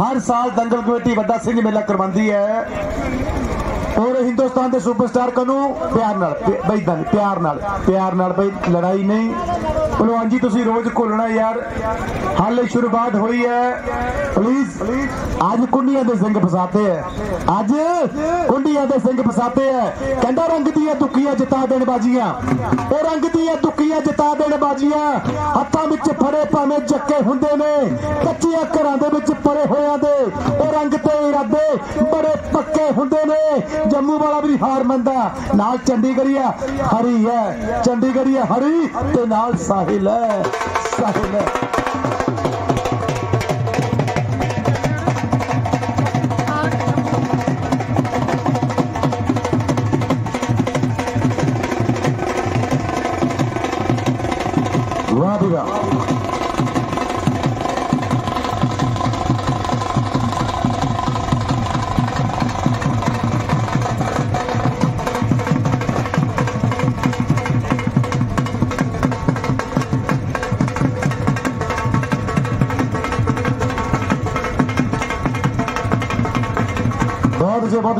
ਹਰ ਸਾਲ ਦੰਗਲ ਕਮੇਟੀ ਵੱਡਾ ਸਿੰਘ ਮੇਲਾ ਕਰਵਾਉਂਦੀ ਹੈ। ਔਰ ਹਿੰਦੁਸਤਾਨ ਦੇ ਸੁਪਰਸਟਾਰ ਕਨੂੰ? ਪਿਆਰ ਨਾਲ ਬਈ ਪਿਆਰ ਨਾਲ ਪਿਆਰ ਨਾਲ ਬਈ ਲੜਾਈ ਨਹੀਂ। ਭਲਵਾਨ ਜੀ ਤੁਸੀਂ ਰੋਜ਼ ਘੋਲਣਾ ਯਾਰ। ਹਾਲੇ ਸ਼ੁਰੂਆਤ ਹੋਈ ਹੈ। ਪਲੀਜ਼ ਅੱਜ ਕੁੰਡੀਆਂ ਦੇ ਸਿੰਘ ਫਸਾਤੇ ਹੈ। ਅੱਜ ਕੁੰਡੀਆਂ ਦੇ ਸਿੰਘ ਫਸਾਤੇ ਹੈ। ਕਹਿੰਦਾ ਰੰਗ ਦੀਆਂ ਤੁੱਕੀਆਂ ਜਿਤਾ ਦੇਣ ਬਾਜੀਆਂ। ਉਹ ਰੰਗ ਦੀਆਂ ਦੁੱਕੀਆਂ ਜਿਤਾ ਦੇਣ ਬਾਜੀਆਂ। ਹੱਥਾਂ ਵਿੱਚ ਫੜੇ ਭਾਵੇਂ ਜੱਕੇ ਹੁੰਦੇ ਨੇ, ਕੱਚੀਆਂ ਘਰਾਂ ਦੇ ਵਿੱਚ ਪਰੇ ਹੋਇਆਂ ਦੇ। ਉਹ ਰੰਗ ਤੇ ਇਰਾਦੇ, ਬੜੇ ਪੱਕੇ ਹੁੰਦੇ ਨੇ। ਜੰਮੂ ਵਾਲਾ ਵੀ ਹਾਰ ਮੰਦਾ ਨਾਲ ਚੰਡੀਗੜ੍ਹੀਆ ਹਰੀ ਹੈ। ਚੰਡੀਗੜ੍ਹੀਆ ਹਰੀ ਤੇ ਨਾਲ ਸਾਹਿਲ il est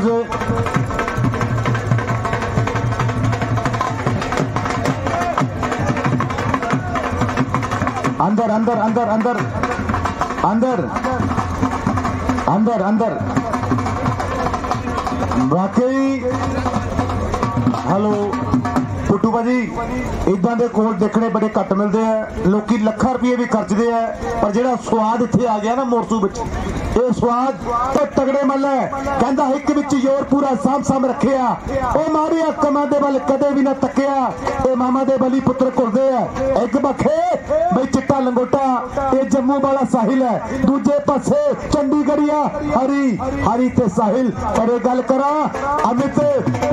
बहुत अच्छे बहुत अच्छे अंदर अंदर अंदर अंदर अंदर अंदर अंदर वाकई ਹੈਲੋ ਪੁੱਟੂ ਭਾਜੀ ਇਦਾਂ ਦੇ ਕੋਲ ਦੇਖਣੇ ਬੜੇ ਘੱਟ ਮਿਲਦੇ ਆ ਲੋਕੀ ਲੱਖਾਂ ਰੁਪਏ ਵੀ ਖਰਚਦੇ ਆ ਪਰ ਜਿਹੜਾ ਸਵਾਦ ਇੱਥੇ ਆ ਗਿਆ ਨਾ ਮੋਰਸੂ ਵਿੱਚ ਇਹ ਸਵਾਦ ਤੇ ਤਗੜੇ ਮੱਲ ਹੈ। ਕਹਿੰਦਾ ਇੱਕ ਵਿੱਚ ਜ਼ੋਰ ਪੂਰਾ ਸਾਂਭ ਸਾਂਭ ਰੱਖਿਆ। ਉਹ ਮਾਰਿਆ, ਕਮਾਂ ਦੇ ਵੱਲ ਕਦੇ ਵੀ ਨਾ ਤੱਕਿਆ। ਇਹ ਮਾਮਾ ਦੇ ਬਲੀ ਪੁੱਤਰ ਘੁਰਦੇ ਆ। ਇੱਕ ਬਖੇ, ਬਈ ਚਿੱਟਾ ਲੰਗੋਟਾ। ਇਹ ਜੰਮੂ ਵਾਲਾ ਸਾਹਿਲ ਹੈ। ਦੂਜੇ ਪਾਸੇ ਚੰਡੀਗੜ੍ਹੀਆ, ਹਰੀ ਹਰੀ ਤੇ ਸਾਹਿਲ। ਪਰ ਇਹ ਗੱਲ ਕਰਾਂ, ਅਮਿਤ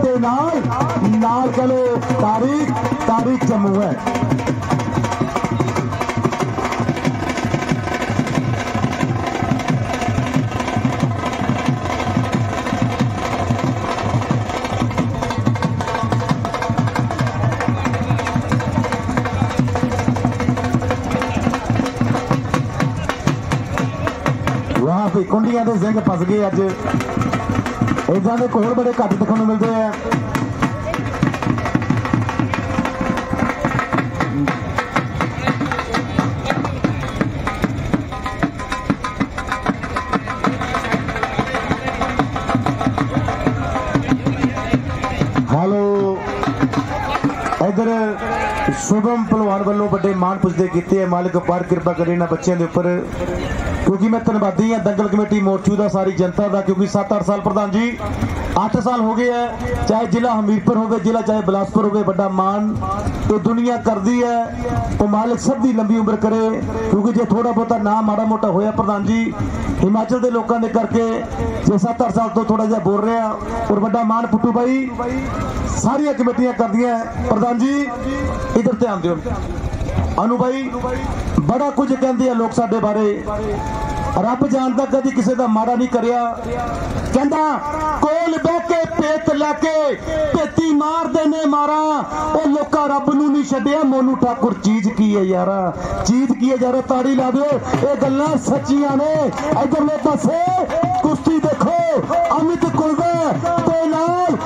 ਤੇ ਨਾਲ ਨਾਲ ਚਲੋ ਤਾਰੀਖ ਤਾਰੀਖ ਜੰਮੂ ਹੈ। ਵਾਹ ਕੁੰਡੀਆਂ ਦੇ ਸਿੰਘ ਫਸ ਗਏ ਅੱਜ। ਇਦਾਂ ਦੇ ਕੋਲ ਬੜੇ ਘੱਟ ਦੇਖਣ ਨੂੰ ਮਿਲਦੇ ਆ। ਹੈਲੋ। ਇਧਰ ਸ਼ੁਭਮ ਪਹਿਲਵਾਨ ਵੱਲੋਂ ਵੱਡੇ ਮਾਣ ਪੁੱਜਦੇ ਕੀਤੇ ਮਾਲਕ ਪਾਰ ਕਿਰਪਾ ਕਰੇ ਇਹਨਾਂ ਬੱਚਿਆਂ ਦੇ ਉੱਪਰ। ਕਿਉਂਕਿ ਮੈਂ ਧੰਨਵਾਦੀ ਹਾਂ ਦੰਗਲ ਕਮੇਟੀ ਮੋਰਚੂ ਦਾ, ਸਾਰੀ ਜਨਤਾ ਦਾ, ਕਿਉਂਕਿ 7-8 ਸਾਲ ਪ੍ਰਧਾਨ ਜੀ 8 ਸਾਲ ਹੋ ਗਏ ਹੈ, ਚਾਹੇ ਜ਼ਿਲ੍ਹਾ ਹਮੀਰਪੁਰ ਹੋਵੇ, ਜ਼ਿਲ੍ਹਾ ਚਾਹੇ ਬਿਲਾਸਪੁਰ ਹੋਵੇ, ਵੱਡਾ ਮਾਨ ਤੇ ਦੁਨੀਆ ਕਰਦੀ ਹੈ, ਉਹ ਮਾਲਕ ਸਭ ਦੀ ਲੰਬੀ ਉਮਰ ਕਰੇ, ਕਿਉਂਕਿ ਜੇ ਥੋੜਾ ਬਹੁਤਾ ਨਾ ਮਾੜਾ ਮੋਟਾ ਹੋਇਆ ਪ੍ਰਧਾਨ ਜੀ, ਹਿਮਾਚਲ ਦੇ ਲੋਕਾਂ ਦੇ ਕਰਕੇ ਜੇ 7-8 ਸਾਲ ਤੋਂ ਥੋੜਾ ਜਿਹਾ ਬੋਲ ਰਿਹਾ, ਔਰ ਵੱਡਾ ਮਾਣ ਪੁੱਟੂ ਬਾਈ, ਸਾਰੀਆਂ ਕਮੇਟੀਆਂ ਕਰਦੀਆਂ ਪ੍ਰਧਾਨ ਜੀ, ਇਧਰ ਧਿਆਨ ਦਿਓ। ਅਨੂ ਬਾਈ ਬੜਾ ਕੁਝ ਕਹਿੰਦੇ ਆ ਲੋਕ ਸਾਡੇ ਬਾਰੇ। ਰੱਬ ਜਾਣਦਾ ਕਦੀ ਕਿਸੇ ਦਾ ਮਾੜਾ ਨਹੀਂ ਕਰਿਆ। ਕਹਿੰਦਾ, ਕੋਲ ਬਹਿ ਕੇ ਪੇਤ ਲੈ ਕੇ ਪੇਤੀ ਮਾਰਦੇ ਨੇ ਮਾਰਾ। ਉਹ ਲੋਕਾਂ ਰੱਬ ਨੂੰ ਨਹੀਂ ਛੱਡਿਆ। ਮੋਨੂ ਠਾਕੁਰ, ਚੀਜ਼ ਕੀ ਹੈ ਯਾਰਾ? ਚੀਜ਼ ਕੀ ਹੈ ਯਾਰਾ? ਤਾੜੀ ਲਾ ਦਿਓ। ਇਹ ਗੱਲਾਂ ਸੱਚੀਆਂ ਨੇ। ਇਧਰਲੇ ਪਾਸੇ ਕੁਸ਼ਤੀ ਦੇਖੋ। ਅਮਿਤ ਕੁਲਵੇ ਤੇ ਨਾਲ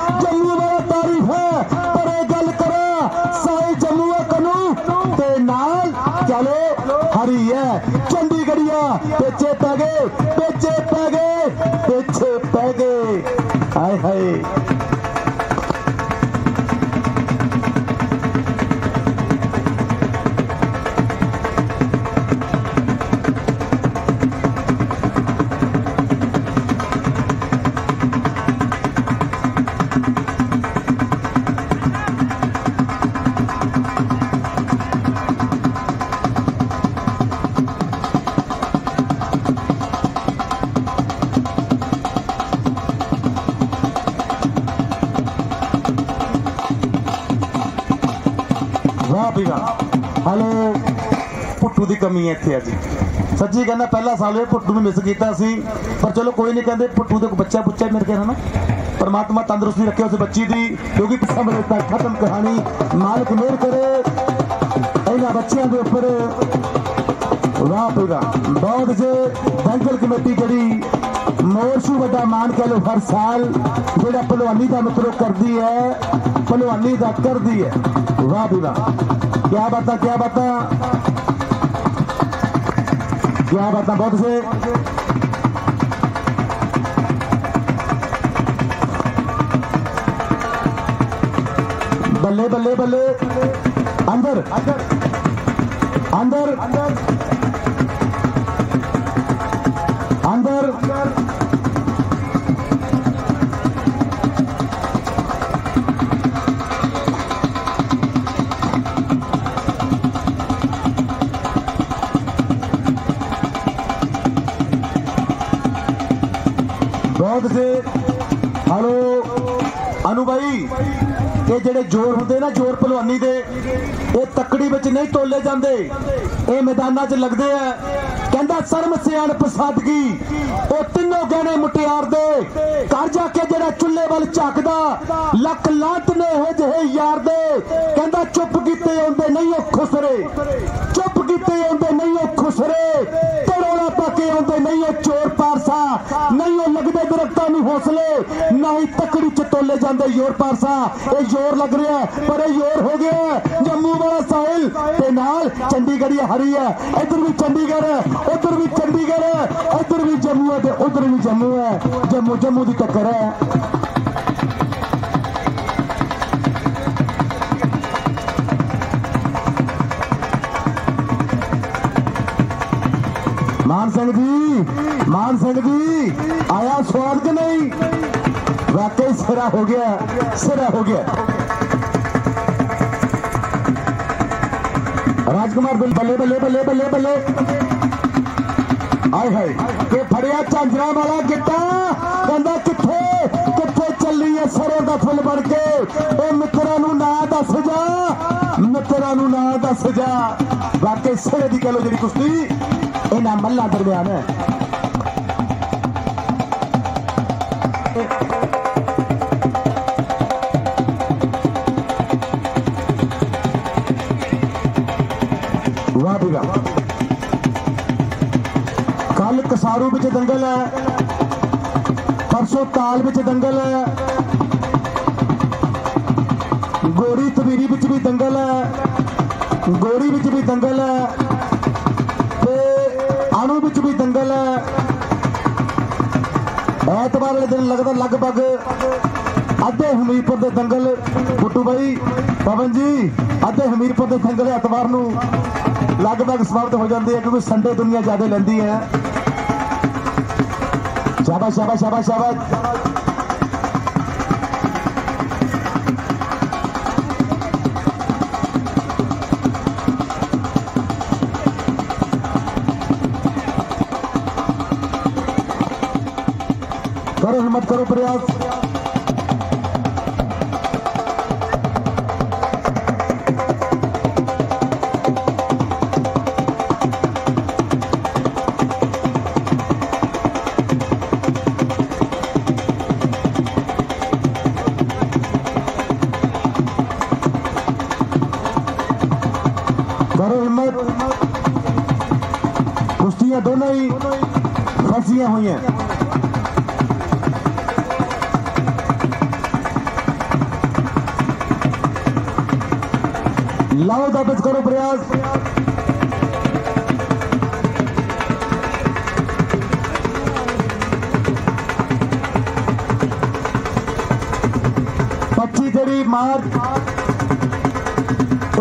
रही है। चंडीगढ़िया पीछे पै गए पेचे पै गए पेचे पै गए हाय हाय। ਦੀ ਕਮੀ ਹੈ ਇੱਥੇ ਅੱਜ ਸੱਚੀ ਕਹਿੰਦਾ ਪਹਿਲਾ ਸਾਲ ਇਹ ਪੁੱਟੂ ਨੂੰ ਮਿਸ ਕੀਤਾ ਸੀ ਪਰ ਚਲੋ ਕੋਈ ਨਹੀਂ ਕਹਿੰਦੇ ਪੁੱਟੂ ਦੇ ਕੋਈ ਬੱਚਾ ਬੁੱਚਾ ਮੇਰੇ ਕੇ ਹਨਾ ਪਰਮਾਤਮਾ ਤੰਦਰੁਸਤੀ ਰੱਖੇ ਉਸ ਬੱਚੀ ਦੀ ਕਿਉਂਕਿ ਪਿਛਾ ਮੇਰੇ ਤੱਕ ਖਤਮ ਕਹਾਣੀ ਮਾਲਕ ਮਿਹਰ ਕਰੇ ਇਹਨਾਂ ਬੱਚਿਆਂ ਦੇ ਉੱਪਰ ਵਾਹ ਪੂਰਾ ਬਹੁਤ ਜੇ ਦੰਗਲ ਕਮੇਟੀ ਜਿਹੜੀ ਮੋਰਸ਼ੂ ਵੱਡਾ ਮਾਨ ਕਹਿ ਲੋ ਹਰ ਸਾਲ ਜਿਹੜਾ ਪਹਿਲਵਾਨੀ ਦਾ ਮਿੱਤਰੋ ਕਰਦੀ ਹੈ ਪਹਿਲਵਾਨੀ ਦਾ ਕਰਦੀ ਹੈ ਵਾਹ ਵੀ ਵਾਹ ਕੀ ਬਾਤਾਂ ਕੀ ਬਾਤਾਂ यहाँ पर अपना बहुत से बल्ले बल्ले बल्ले। अंदर अंदर। अंदर। अंदर। अंदर। ਅਨੂ ਭਾਈ ਇਹ ਜਿਹੜੇ ਜੋਰ ਹੁੰਦੇ ਨਾ, ਜੋਰ ਪਹਿਲਵਾਨੀ ਦੇ, ਇਹ ਤੱਕੜੀ ਵਿੱਚ ਨਹੀਂ ਤੋਲੇ ਜਾਂਦੇ। ਇਹ ਮੈਦਾਨਾਂ 'ਚ ਲੱਗਦੇ ਆ। ਕਹਿੰਦਾ, ਸਰਮ ਸਿਆਣਪ ਸਾਦਗੀ ਉਹ ਤਿੰਨੋਂ ਗਹਿਣੇ ਮੁਟਿਆਰ ਦੇ। ਘਰ ਜਾ ਕੇ ਜਿਹੜਾ ਚੁੱਲ੍ਹੇ ਵੱਲ ਝਾਕਦਾ ਲੱਖ ਲਾਂਤ ਨੇ ਹੋ ਜਿਹੇ ਯਾਰ ਦੇ। ਕਹਿੰਦਾ, ਚੁੱਪ ਕੀਤੇ ਆਉਂਦੇ ਨਹੀਂ ਉਹ ਖੁਸਰੇ। ਚੁੱਪ ਕੀਤੇ ਆਉਂਦੇ ਨਹੀਂ ਉਹ ਖੁਸਰੇ। ਤਰੋੜਾ ਪਾ ਨਹੀਂ ਉਹ ਚੋਰ ਪਾਰਸਾ। ਨਹੀਂ ਉਹ ਲੱਗਦੇ ਦਰਖਤਾਂ ਨੂੰ ਹੌਸਲੇ, ਨਾ ਤਕੜੀ ਚ ਤੋਲੇ ਜਾਂਦੇ ਯੋਰ ਪਾਰਸਾ। ਇਹ ਜ਼ੋਰ ਲੱਗ ਰਿਹਾ ਪਰ ਇਹ ਜ਼ੋਰ ਹੋ ਗਿਆ ਜੰਮੂ ਵਾਲਾ ਸਾਹਿਲ ਤੇ ਨਾਲ ਚੰਡੀਗੜ੍ਹ ਹਰੀ ਹੈ। ਇੱਧਰ ਵੀ ਚੰਡੀਗੜ੍ਹ ਹੈ, ਉੱਧਰ ਵੀ ਚੰਡੀਗੜ੍ਹ ਹੈ, ਇੱਧਰ ਵੀ ਜੰਮੂ ਹੈ ਤੇ ਉੱਧਰ ਵੀ ਜੰਮੂ ਹੈ। ਜੰਮੂ ਜੰਮੂ ਦੀ ਟੱਕਰ ਹੈ। ਮਾਨ ਸਿੰਘ ਜੀ ਆਇਆ ਸਵਾਦ ਕਿ ਨਹੀਂ ਵਾਕਈ ਸਿਰਾ ਹੋ ਗਿਆ ਸਿਰਾ ਹੋ ਗਿਆ ਰਾਜਕੁਮਾਰ ਬਿਲ ਬੱਲੇ ਬੱਲੇ ਬੱਲੇ ਬੱਲੇ ਬੱਲੇ ਆਏ ਹਾਏ ਕਿ ਫੜਿਆ ਝਾਂਜਰਾ ਵਾਲਾ ਗਿੱਟਾ ਕਹਿੰਦਾ ਕਿੱਥੇ ਕਿੱਥੇ ਚੱਲੀ ਐ ਸਰੋਂ ਦਾ ਫੁੱਲ ਬਣ ਕੇ ਉਹ ਮਿੱਤਰਾਂ ਨੂੰ ਨਾ ਦੱਸ ਜਾ ਮਿੱਤਰਾਂ ਨੂੰ ਨਾ ਦੱਸ ਜਾ ਵਾਕਈ ਸਿਰੇ ਦੀ ਕਹਿ ਲੋ ਜਿਹੜੀ ਕੁਸ਼ਤੀ ਇਹਨਾਂ ਮੱਲਾ ਦਰਮਿਆਨ ਹੈ ਵਾਹ ਵੀ ਵਾਹ ਕੱਲ ਕਸਾਰੂ ਵਿੱਚ ਦੰਗਲ ਹੈ। ਪਰਸੋਂ ਤਾਲ ਵਿੱਚ ਦੰਗਲ ਹੈ। ਗੋਰੀ ਤਵੀਰੀ ਵਿੱਚ ਵੀ ਦੰਗਲ ਹੈ। ਗੋਰੀ ਵਿੱਚ ਵੀ ਦੰਗਲ ਹੈ। ਤੇ ਆਣੂ ਵਿੱਚ ਵੀ ਦੰਗਲ ਹੈ। ਐਤਵਾਰ ਵਾਲੇ ਦਿਨ ਲੱਗਦਾ ਲਗਭਗ ਅੱਧੇ ਹਮੀਰਪੁਰ ਦੇ ਦੰਗਲ ਬੁੱਟੂ ਬਾਈ, ਪਵਨ ਜੀ, ਅੱਧੇ ਹਮੀਰਪੁਰ ਦੇ ਦੰਗਲ ਐਤਵਾਰ ਨੂੰ। ਲਗਭਗ ਸਮਾਪਤ ਹੋ ਜਾਂਦੇ ਆ ਕਿਉਂਕਿ ਸੰਡੇ ਦੁਨੀਆ ਜ਼ਿਆਦਾ ਲੈਂਦੀ ਹੈ ਸ਼ਾਬਾਸ਼ ਸ਼ਾਬਾਸ਼ ਸ਼ਾਬਾਸ਼ ਸ਼ਾਬਾਸ਼ करो हिम्मत करो प्रयास फंसी हुई हैं। लाओ वापस करो प्रयास। पच्ची जड़ी मार्च।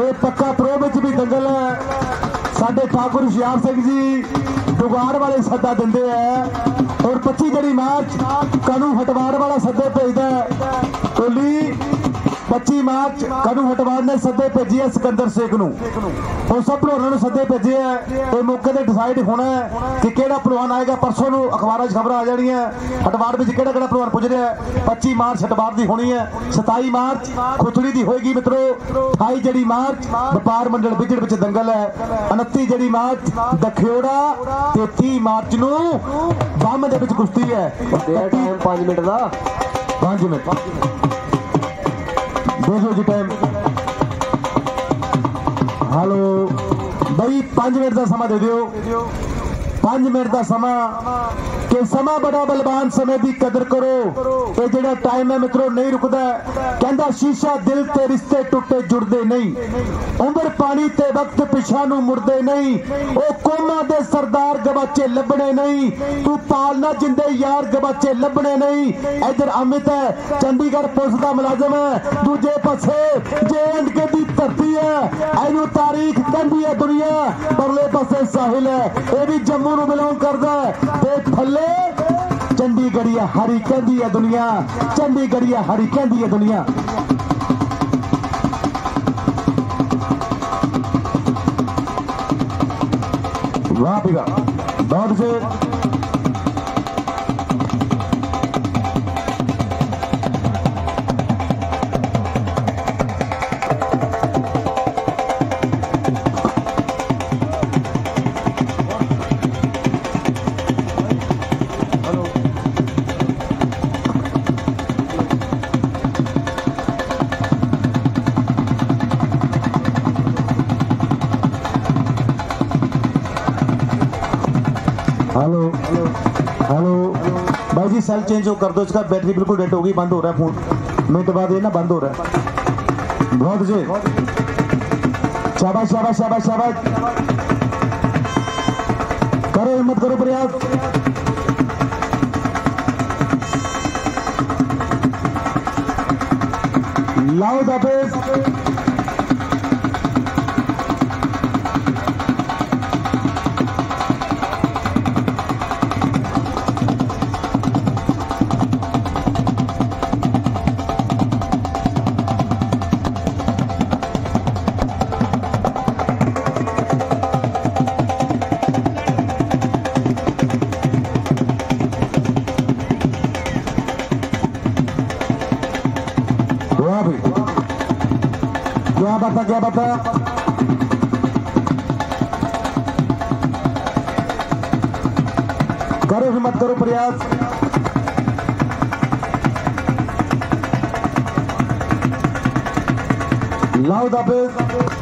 एक पक्का प्रो बच भी दंगल है। साढ़े ठाकुर श्याम सिंह जी। ਦੁਗਾਰ ਵਾਲੇ ਸੱਦਾ ਦਿੰਦੇ ਆ ਔਰ 25 ਜਿਹੜੀ ਮਾਰਚ ਕਾਨੂੰ ਹਟਵਾੜ ਵਾਲਾ ਸੱਦੇ ਭੇਜਦਾ ਹੈ। ਟੋਲੀ 25 ਮਾਰਚ ਕਾਨੂੰ ਹਟਵਾੜ ਨੇ ਸੱਦੇ ਭੇਜੇ ਸਿਕੰਦਰ ਸ਼ੇਖ ਨੂੰ ਉਹ ਸਭ ਭਲਵਾਨਾਂ ਨੂੰ ਸੱਦੇ ਭੇਜੇ ਆ ਇਹ ਮੌਕੇ ਤੇ ਡਿਸਾਈਡ ਹੋਣਾ ਹੈ ਕਿ ਕਿਹੜਾ ਭਲਵਾਨ ਆਏਗਾ? ਪਰਸੋਂ ਨੂੰ ਅਖਬਾਰਾਂ 'ਚ ਖਬਰਾਂ ਆ ਜਾਣੀਆਂ। ਹਟਵਾੜ ਵਿੱਚ ਕਿਹੜਾ ਕਿਹੜਾ ਭਲਵਾਨ ਪੁੱਜ ਰਿਹਾ ਹੈ? 25 ਮਾਰਚ ਹਟਵਾੜ ਦੀ ਹੋਣੀ ਹੈ। 27 ਮਾਰਚ ਖੁਤੜੀ ਦੀ ਹੋਏਗੀ ਮਿੱਤਰੋ। 28 ਜਿਹੜੀ ਮਾਰਚ ਵਪਾਰ ਮੰਡਲ ਵਿਜੜ ਵਿੱਚ ਦੰਗਲ ਹੈ। 29 ਜਿਹੜੀ ਮਾਰਚ ਦਖਿਓੜਾ ਤੇ 30 ਮਾਰਚ ਨੂੰ ਬੰਮ ਦੇ ਵਿੱਚ ਕੁਸ਼ਤੀ ਹੈ। ਟਾਈਮ 5 ਮਿੰਟ ਦਾ। 5 ਮਿੰਟ। ਦੋ ਸੌ ਜੀ ਟਾਈਮ ਹੈਲੋ। ਬਈ 5 ਮਿੰਟ ਦਾ ਸਮਾਂ ਦੇ ਦਿਓ। 5 ਮਿੰਟ ਦਾ ਸਮਾਂ ਕਿ ਸਮਾਂ ਬੜਾ ਬਲਵਾਨ ਸਮੇਂ ਦੀ ਕਦਰ ਕਰੋ ਇਹ ਜਿਹੜਾ ਟਾਈਮ ਹੈ ਮਿੱਤਰੋ ਨਹੀਂ ਰੁਕਦਾ ਕਹਿੰਦਾ, ਸ਼ੀਸ਼ਾ ਦਿਲ ਤੇ ਰਿਸ਼ਤੇ ਟੁੱਟੇ ਜੁੜਦੇ ਨਹੀਂ। ਉਮਰ ਪਾਣੀ ਤੇ ਵਕਤ ਪਿਛਾ ਨੂੰ ਮੁੜਦੇ ਨਹੀਂ। ਉਹ ਕੋਮਾਂ ਦੇ ਸਰਦਾਰ ਗਵਾਚੇ ਲੱਭਣੇ ਨਹੀਂ। ਤੂੰ ਪਾਲਣਾ ਜਿੰਦੇ ਯਾਰ ਗਵਾਚੇ ਲੱਭਣੇ ਨਹੀਂ। ਇਧਰ ਅਮਿਤ ਹੈ, ਚੰਡੀਗੜ੍ਹ ਪੁਲਿਸ ਦਾ ਮੁਲਾਜ਼ਮ ਹੈ। ਦੂਜੇ ਪਾਸੇ ਜੇ ਐਂਡ ਕੇ ਦੀ ਧਰਤੀ ਹੈ। ਇਹਨੂੰ ਤਾਰੀਖ ਕਹਿੰਦੀ ਹੈ ਦੁਨੀਆ। ਪਰਲੇ ਪਾਸੇ ਸਾਹਿਲ ਹੈ। ਇਹ ਵੀ ਜੰਮੂ ਨੂੰ ਬਿਲੋਂਗ ਕਰਦਾ ਹੈ। ਤੇ ਥੱਲੇ ਚੰਡੀਗੜ੍ਹੀਆ ਹਰੀ ਕਹਿੰਦੀ ਹੈ ਦੁਨੀਆ ਚੰਡੀਗੜ੍ਹੀਆ ਹਰੀ ਕਹਿੰਦੀ ਹੈ ਦੁਨੀਆ ਵਾਹ ਵੀ ਵਾਹ ਬਹੁਤ ਸੇ जी सेल चेंज हो, कर दो इसका बैटरी बिल्कुल डेड होगी, बंद हो रहा है फ़ोन मिनट बाद ये ना बंद हो रहा है। बहुत से शाबाश शाबाश शाबाश शाबाश। करो, हिम्मत करो, प्रयास। लाओ वाह बता क्या बता करो हिम्मत करो प्रयास लाओ दबेज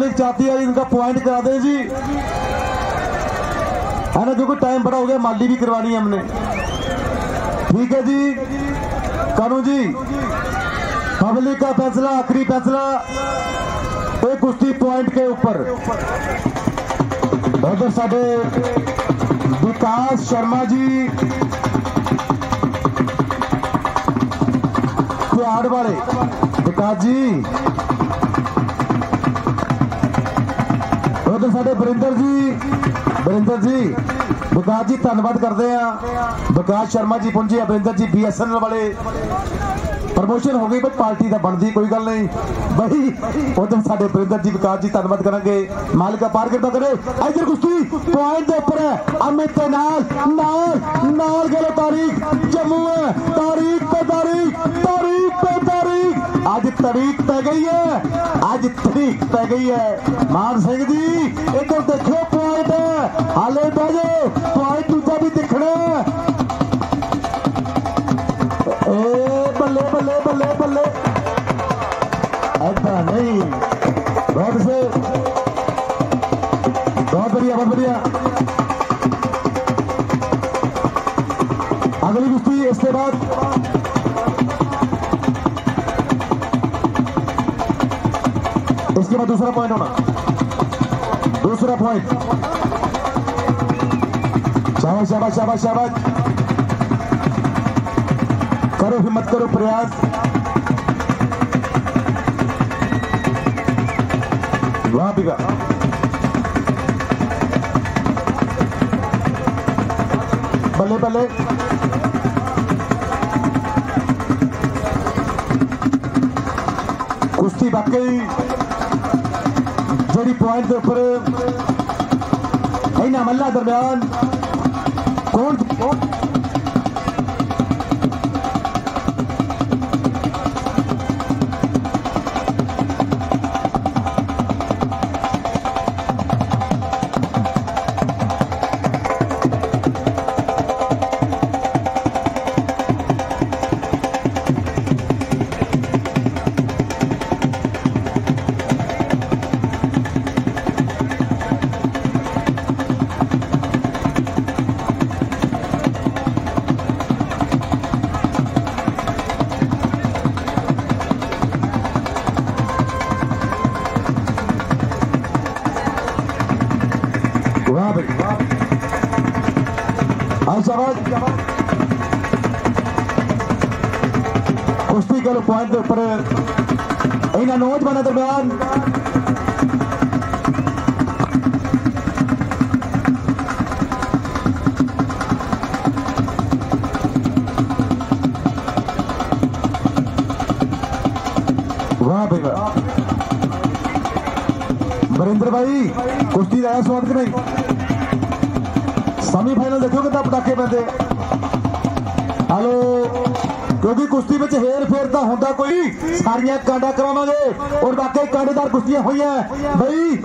पब्लिक चाहती है, इनका पॉइंट करा दें जी। है ना क्योंकि टाइम बड़ा हो गया, माली भी करवानी है हमने। ठीक है जी। कानू जी, पब्लिक का फैसला, आखिरी फैसला, एक कुश्ती पॉइंट के ऊपर। उधर साढ़े विकास शर्मा जी तिहाड़ वाले। विकास जी ਉਧਰ ਸਾਡੇ ਬਰਿੰਦਰ ਜੀ ਬਰਿੰਦਰ ਜੀ ਵਿਕਾਸ ਜੀ, ਧੰਨਵਾਦ ਕਰਦੇ ਆ ਵਿਕਾਸ ਸ਼ਰਮਾ ਜੀ ਪਹੁੰਚੇ ਆ ਬਰਿੰਦਰ ਜੀ ਬੀਐਸਐਨਐਲ ਵਾਲੇ। ਪ੍ਰਮੋਸ਼ਨ ਹੋ ਗਈ, ਬਈ ਪਾਰਟੀ ਦਾ ਬਣਦੀ, ਕੋਈ ਗੱਲ ਨਹੀਂ। ਬਈ, ਉਧਰ ਸਾਡੇ ਬਰਿੰਦਰ ਜੀ ਵਿਕਾਸ ਜੀ, ਧੰਨਵਾਦ ਕਰਾਂਗੇ। ਮਾਲਕਾ ਪਾਰ ਕਿਰਪਾ ਕਰੇ। ਇਧਰ ਕੁਸ਼ਤੀ ਪੁਆਇੰਟ ਦੇ ਉੱਪਰ ਹੈ। ਅਮਿਤ ਦੇ ਨਾਲ ਨਾਲ ਨਾਲ ਗਲੋ ਤਾਰੀਖ ਜੰਮੂ ਹੈ ਤਾਰੀਖ ਤੇ ਤਾਰੀਖ ਤਾਰੀਖ ਤੇ ਤਾਰੀਖ ਤਰੀਕ ਪੈ ਗਈ ਹੈ। ਅੱਜ ਤਰੀਕ ਪੈ ਗਈ ਹੈ। ਮਾਨ ਸਿੰਘ ਜੀ, ਇੱਧਰ ਦੇਖੋ ਪੁਆਇੰਟ ਹਾਲੇ ਬਾਜੋ ਪੁਆਇੰਟ ਦੂਜਾ ਵੀ ਦੇਖਣਾ। दूसरा पॉइंट होना। दूसरा पॉइंट शाबाश शाबाश शाबाश शाबाश। करो हिम्मत, करो प्रयास। वहाँ बिगा बल्ले बल्ले। कुश्ती वाकई ਜਿਹੜੀ ਪੁਆਇੰਟ ਦੇ ਉੱਪਰ ਇਹਨਾਂ ਮੱਲਾ ਦਰਮਿਆਨ ਕੌਣ ਮੈਦਾਨ ਦੇ ਉੱਪਰ ਇਹਨਾਂ ਨੌਜਵਾਨਾਂ ਦਰਮਿਆਨ ਵਾਹ ਬਈ ਵਾਹ ਵਰਿੰਦਰ ਭਾਈ ਕੁਸ਼ਤੀ ਦਾ ਸਵਾਦ ਕਿ ਨਹੀਂ ਸੈਮੀ ਫਾਈਨਲ ਦੇਖੋਗੇ ਤਾਂ ਪਟਾਕੇ ਪੈਂਦੇ ਹਲੋ ਕਿਉਂਕਿ ਕੁਸ਼ਤੀ ਵਿੱਚ ਹੇਰ ਫੇਰ ਤਾਂ ਹੁੰਦਾ ਕੋਈ। ਸਾਰੀਆਂ ਕਾਂਡਾ ਕਰਾਵਾਂਗੇ। ਔਰ ਵਾਕਈ ਕਾਂਡੇਦਾਰ ਕੁਸ਼ਤੀਆਂ ਹੋਈਆਂ। ਬਈ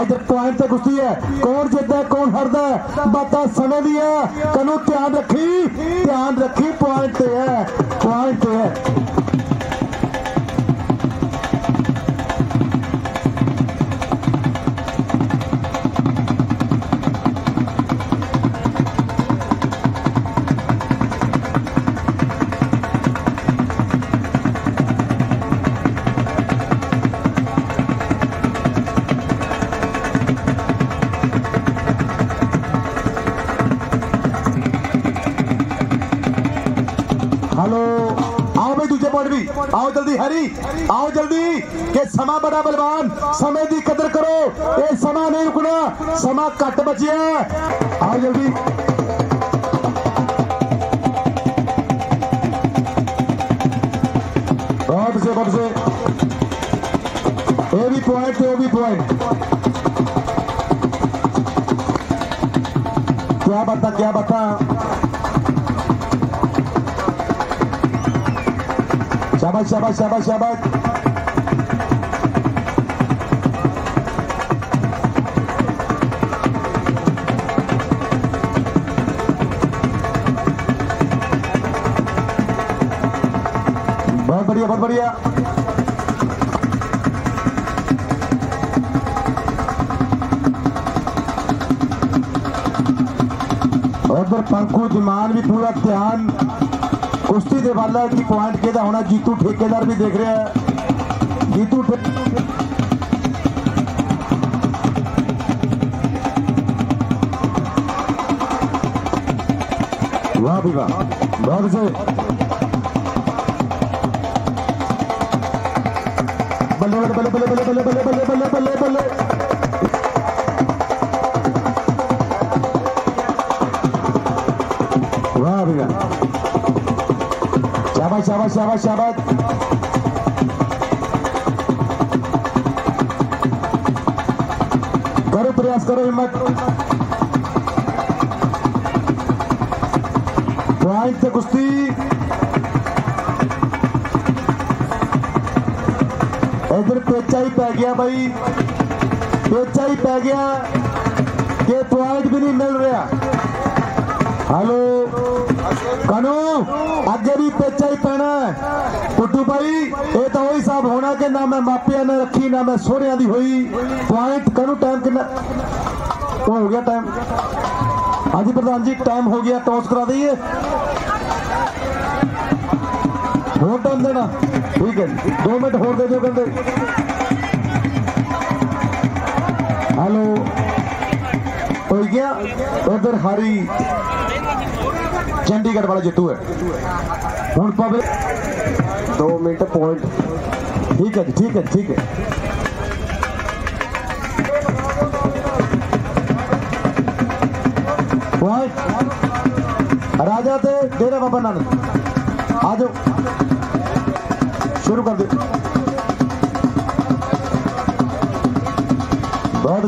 ਅੱਜ ਪੁਆਇੰਟ ਤੇ ਕੁਸ਼ਤੀ ਹੈ। ਕੌਣ ਜਿੱਤਦਾ, ਕੌਣ ਹਾਰਦਾ, ਬਾਤਾਂ ਸਮੇਂ ਦੀ ਹੈ। ਕਨੂੰ ਧਿਆਨ ਰੱਖੀ। ਧਿਆਨ ਰੱਖੀ ਪੁਆਇੰਟ ਤੇ ਹੈ। ਪੁਆਇੰਟ ਤੇ ਹੈ। हेलो। आओ भाई दूजे पॉइंट भी। आओ जल्दी, हरी। आओ जल्दी। कि समा बड़ा बलवान। समय की कदर करो। ये समा नहीं रुकना। समा घट बचिया आओ जल्दी। से बहुत से ये भी पॉइंट ये भी पॉइंट क्या बता क्या बता शाबाश शाबाश शाबाश शाबाश बहुत बढ़िया बहुत बढ़िया। और फिर पंकु मान भी पूरा ध्यान। ਕੁਸ਼ਤੀ ਦੇ ਵੱਲ ਹੈ ਕਿ ਪੁਆਇੰਟ ਕਿਹਦਾ ਹੋਣਾ ਜੀਤੂ ਠੇਕੇਦਾਰ ਵੀ ਦੇਖ ਰਿਹਾ ਹੈ ਜੀਤੂ ਠੇ- ਵਾਹ ਵੀ ਵਾਹ ਬਹੁਤ ਸੇ ਬੱਲੇ ਬੱਲੇ ਬੱਲੇ ਬੱਲੇ ਬੱਲੇ ਬੱਲੇ ਬੱਲੇ ਬੱਲੇ ਬੱਲੇ ਬੱਲੇ शाबाश शाबाश शाबाश करो प्रयास करो हिम्मत पॉइंट से कुश्ती इधर पेचा ही पै गया भाई पेचा ही पै गया कि पॉइंट भी नहीं मिल रहा ਹੈਲੋ। ਕਾਨੂੰ ਅੱਗੇ ਵੀ ਪੇਚਾ ਹੀ ਪੈਣਾ ਪੁੱਟੂ ਭਾਈ ਇਹ ਤਾਂ ਉਹੀ ਹਿਸਾਬ ਹੋਣਾ ਕਿ ਨਾ ਮੈਂ ਮਾਪਿਆਂ ਨੇ ਰੱਖੀ, ਨਾ ਮੈਂ ਸੋਹਰਿਆਂ ਦੀ ਹੋਈ। ਪੁਆਇੰਟ ਕਾਨੂੰ ਟਾਈਮ ਕਿੰਨਾ? ਉਹ ਹੋ ਗਿਆ ਟਾਈਮ ਹਾਂਜੀ ਪ੍ਰਧਾਨ ਜੀ ਟਾਈਮ ਹੋ ਗਿਆ ਟੌਸ ਕਰਾ ਦਈਏ। ਹੋਰ ਟਾਈਮ ਦੇਣਾ। ਠੀਕ ਹੈ ਜੀ। 2 ਮਿੰਟ ਹੋਰ ਦੇ ਦਿਓ ਕਹਿੰਦੇ। ਹੈਲੋ। ਹੋ ਗਿਆ। ਉਧਰ ਹਰੀ। ਚੰਡੀਗੜ੍ਹ ਵਾਲਾ ਜਿੱਤੂ ਹੈ ਹੁਣ ਪਵੇ 2 ਮਿੰਟ ਪੁਆਇੰਟ ਠੀਕ ਹੈ ਜੀ ਠੀਕ ਹੈ ਜੀ, ਠੀਕ ਹੈ ਪੁਆਇੰਟ ਰਾਜਾ ਤੇ ਡੇਰਾ ਬਾਬਾ ਨਾਨਕ ਆ ਜਾਓ ਸ਼ੁਰੂ ਕਰ ਦੇ ਬਹੁਤ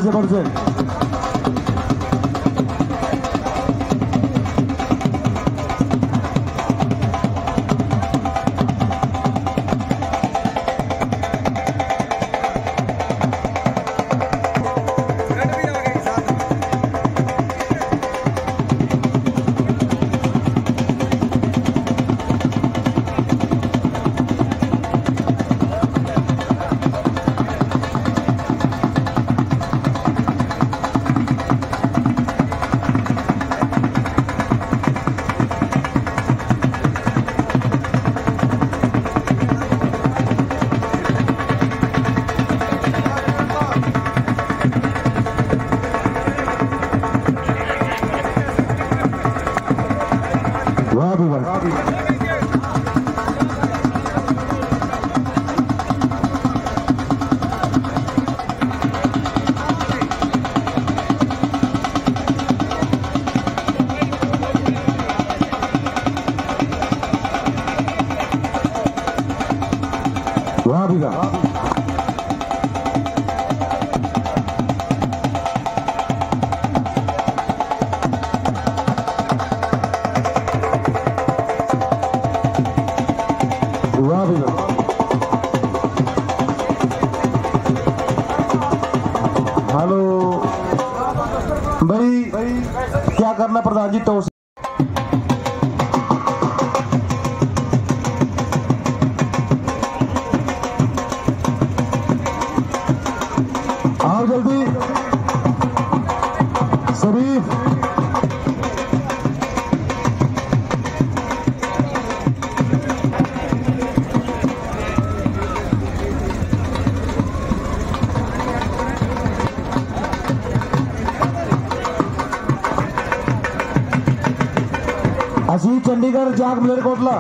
जाग मलेरकोटला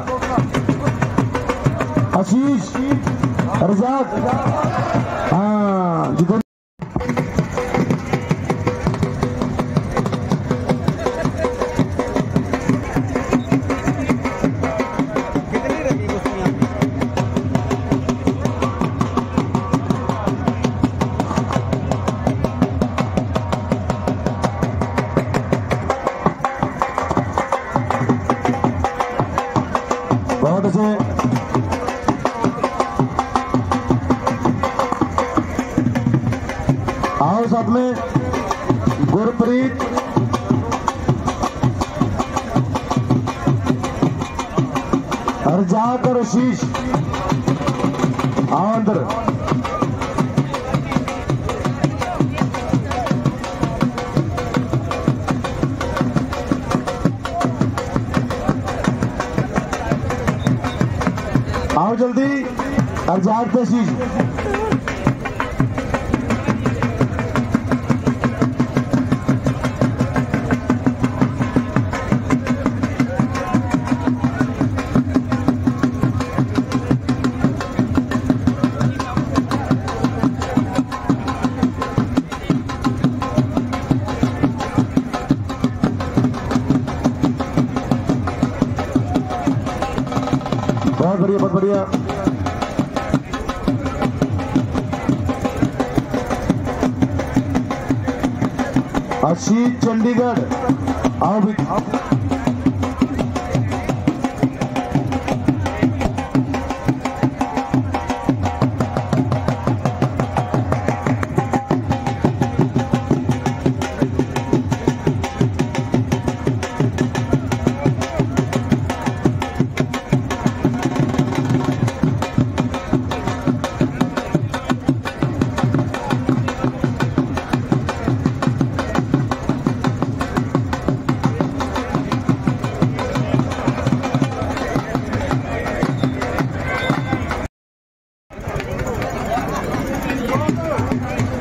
आशीष रजाक। हाँ अरजाद पेशीज बहुत बढ़िया बहुत बढ़िया अशीत चंडीगढ़ आओ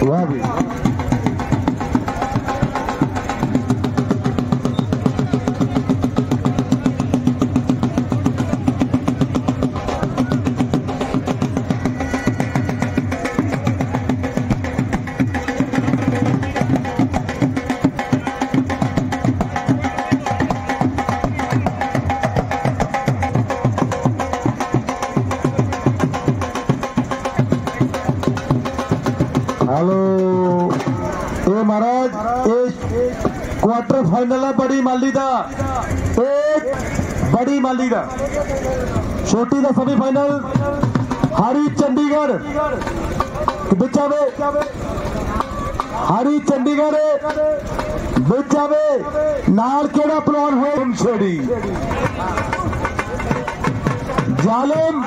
Robbie. ਬੜੀ ਮਾਲੀ ਦਾ ਛੋਟੀ ਦਾ ਸੈਮੀ ਫਾਈਨਲ ਹਰੀ ਚੰਡੀਗੜ੍ਹ ਵਿੱਚ ਆਵੇ ਹਰੀ ਚੰਡੀਗੜ੍ਹ ਵਿੱਚ ਆਵੇ ਨਾਲ ਕਿਹੜਾ ਪਲਾਨ ਹੋਇਆ ਛੇੜੀ ਜ਼ਾਲਿਮ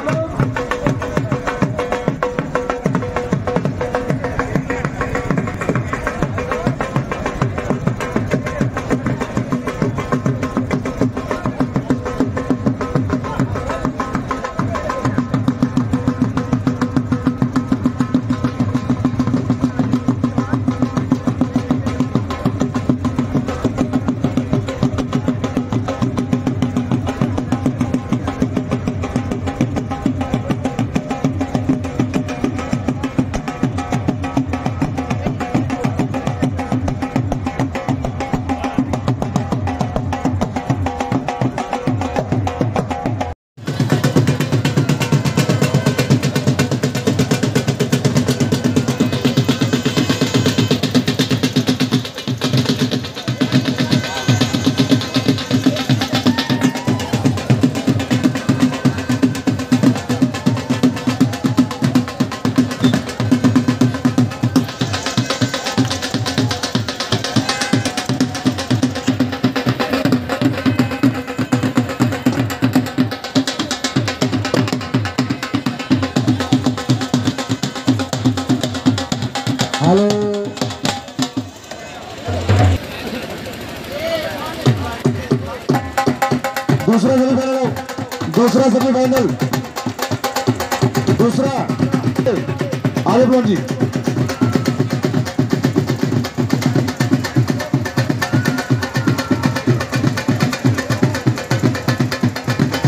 lagi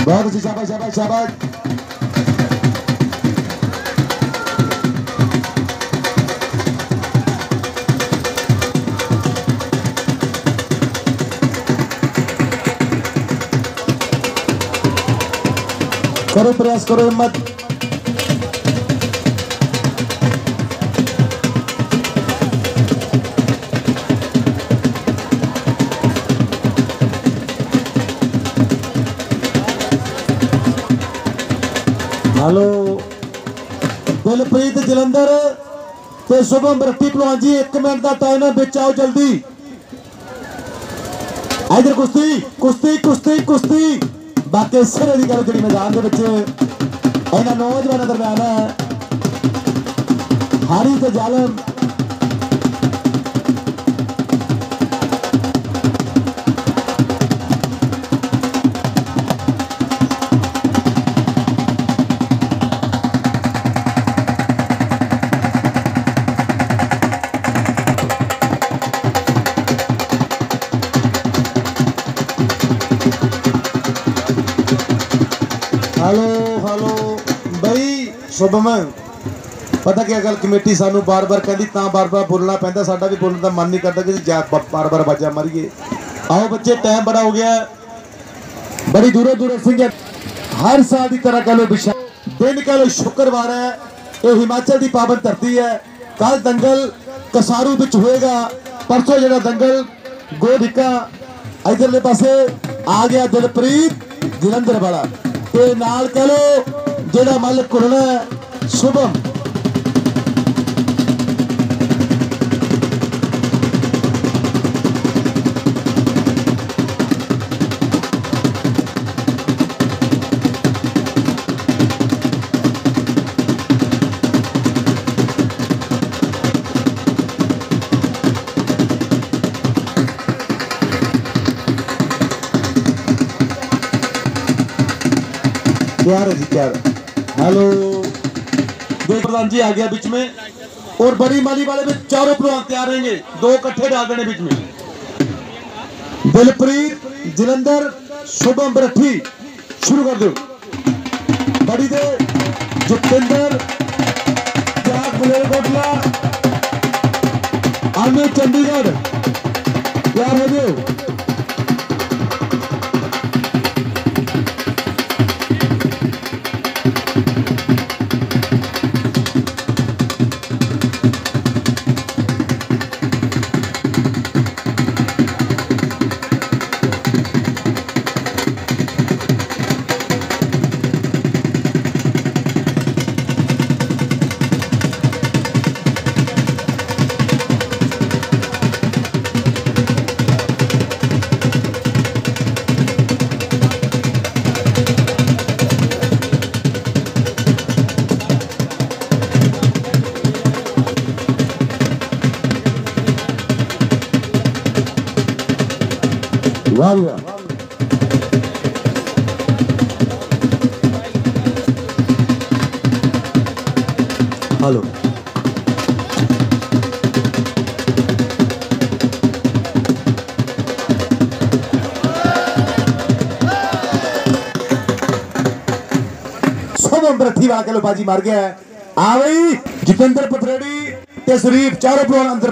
bagus sahabat-sahabat Karo prias karo emat hello Dilpreet Jalandhar ਤੇ ਸ਼ੁਭਮ ਰੱਟੀ ਭਲਵਾਨ ਜੀ 1 ਮਿੰਟ ਦਾ ਟਾਈਮ ਹੈ ਵਿੱਚ ਆਓ ਜਲਦੀ ਇਧਰ ਕੁਸ਼ਤੀ ਕੁਸ਼ਤੀ ਕੁਸ਼ਤੀ ਕੁਸ਼ਤੀ ਬਾਕੀ ਸਿਰੇ ਦੀ ਗੱਲ ਜਿਹੜੀ ਮੈਦਾਨ ਦੇ ਵਿੱਚ ਇਹਨਾਂ ਨੌਜਵਾਨਾਂ ਦਰਮਿਆਨ ਹੈ ਹਾਰੀ ਤੇ ਜ਼ਾਲਮ ਸ਼ੁਭਮ ਪਤਾ ਕੀ ਗੱਲ ਕਮੇਟੀ ਸਾਨੂੰ ਬਾਰ-ਬਾਰ ਕਹਿੰਦੀ, ਤਾਂ ਬਾਰ-ਬਾਰ ਬੋਲਣਾ ਪੈਂਦਾ, ਸਾਡਾ ਵੀ ਬੋਲਣ ਦਾ ਮਨ ਨਹੀਂ ਕਰਦਾ ਕਿ ਜਾ ਬਾਰ-ਬਾਰ ਬਾਜਾ ਮਾਰੀਏ। ਆਓ ਬੱਚੇ ਟਾਈਮ ਬੜਾ ਹੋ ਗਿਆ। ਬੜੀ ਦੂਰੋਂ ਦੂਰੋਂ ਸਿੰਘ ਹਰ ਸਾਲ ਦੀ ਤਰ੍ਹਾਂ ਕਹ ਲੋ ਵਿਸ਼ਾ ਦਿਨ ਕਹ ਲੋ ਸ਼ੁੱਕਰਵਾਰ ਹੈ, ਇਹ ਹਿਮਾਚਲ ਦੀ ਪਾਵਨ ਧਰਤੀ ਹੈ। ਕੱਲ ਦੰਗਲ ਕਸਾਰੂ ਵਿੱਚ ਹੋਏਗਾ, ਪਰਸੋਂ ਜਿਹੜਾ ਦੰਗਲ ਗੋਧਿਕਾ ਇਧਰਲੇ ਪਾਸੇ ਆ ਗਿਆ ਦਿਲਪ੍ਰੀਤ ਜਲੰਧਰ ਵਾਲਾ। ਤੇ ਨਾਲ ਕਹ ਲੋ ਜਿਹੜਾ ਮੱਲ ਕੁਰਣਾ ਸ਼ੁਭਮ। प्यार है जी प्यार हेलो। देख प्रधान जी आ गया बीच में। और बड़ी माली वाले में चारों प्रोग्राम तैयार रहेंगे। दो इकट्ठे डाल देने बीच में। दिलप्रीत जलंधर शुभम बरठी, शुरू कर दो। बड़ी दे, जतिंदर मलेरकोटला चंडीगढ़, तैयार हो जाओ। सोनम बरथी वाला के लो, बाजी मार गया आ गई, जितेंद्र पथरेड़ी ते शरीफ चारों प्रोग्राम अंदर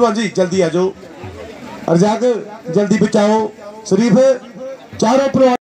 जितेंद्र जी जल्दी आ जाओ। अर्जाक जल्दी बचाओ। शरीफ चारों प्रवाह